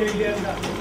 Uncle की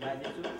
magnitude.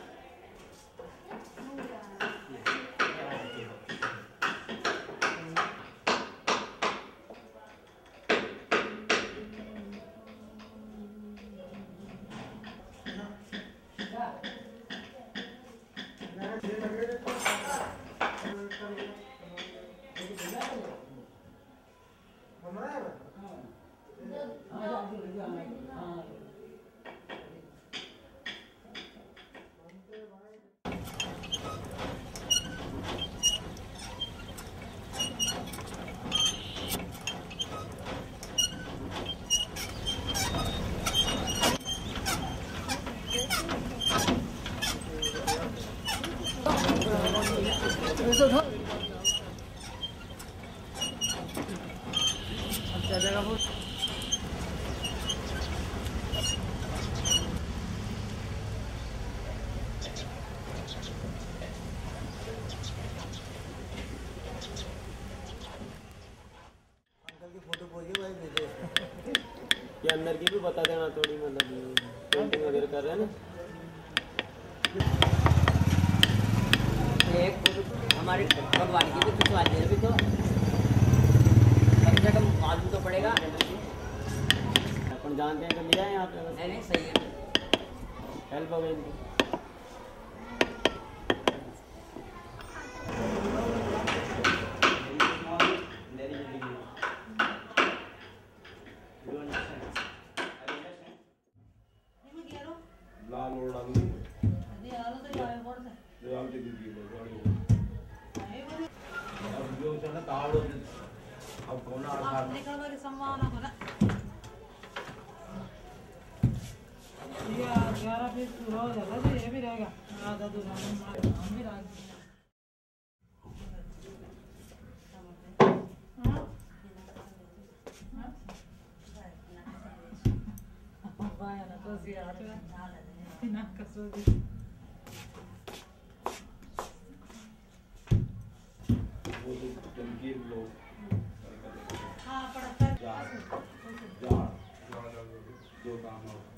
भाई ये अंदर की भी बता देना थोड़ी मतलब पेंटिंग वगैरह कर रहे हैं ना? एक हमारे भगवान की भी खिंचवा दे अभी तो कम से कम मालूम तो पड़ेगा अपन जानते हैं तो लिया है यहाँ पे बस। नहीं नहीं सही है। हेल्प हो गई इनकी। लाल और डाली अब जो चला ताड़ अब कौन आ रहा हो? जाएगा तो ये भी हाँ पड़ता है। जार जार दो काम हो